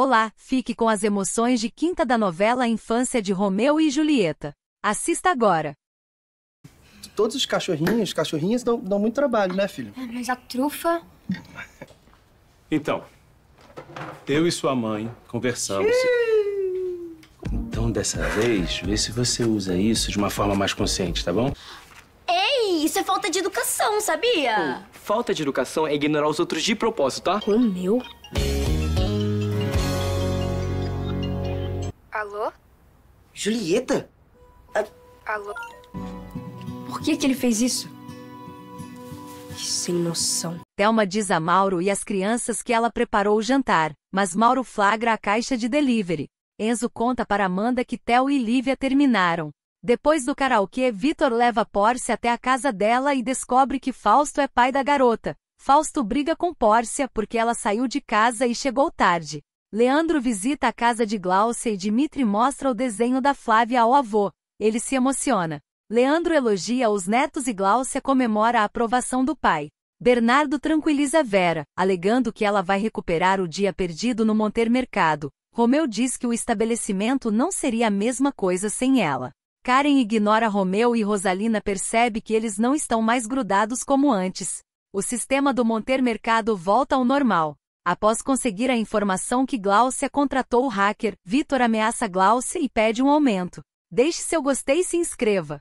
Olá, fique com as emoções de quinta da novela Infância de Romeu e Julieta. Assista agora. Todos os cachorrinhos, cachorrinhas dão, dão muito trabalho, né, filho? É, mas a trufa. Então, eu e sua mãe conversamos. Então, dessa vez, vê se você usa isso de uma forma mais consciente, tá bom? Ei, isso é falta de educação, sabia? Falta de educação é ignorar os outros de propósito, tá? Romeu? Alô? Julieta? Alô? Por que que ele fez isso? Que sem noção. Thelma diz a Mauro e às crianças que ela preparou o jantar, mas Mauro flagra a caixa de delivery. Enzo conta para Amanda que Theo e Lívia terminaram. Depois do karaokê, Vitor leva Pórcia até a casa dela e descobre que Fausto é pai da garota. Fausto briga com Pórcia porque ela saiu de casa e chegou tarde. Leandro visita a casa de Glaucia e Dimitri mostra o desenho da Flávia ao avô. Ele se emociona. Leandro elogia os netos e Glaucia comemora a aprovação do pai. Bernardo tranquiliza Vera, alegando que ela vai recuperar o dia perdido no Monter Mercado. Romeu diz que o estabelecimento não seria a mesma coisa sem ela. Karen ignora Romeu e Rosalina percebe que eles não estão mais grudados como antes. O sistema do Monter Mercado volta ao normal. Após conseguir a informação que Glaucia contratou o hacker, Vitor ameaça Glaucia e pede um aumento. Deixe seu gostei e se inscreva.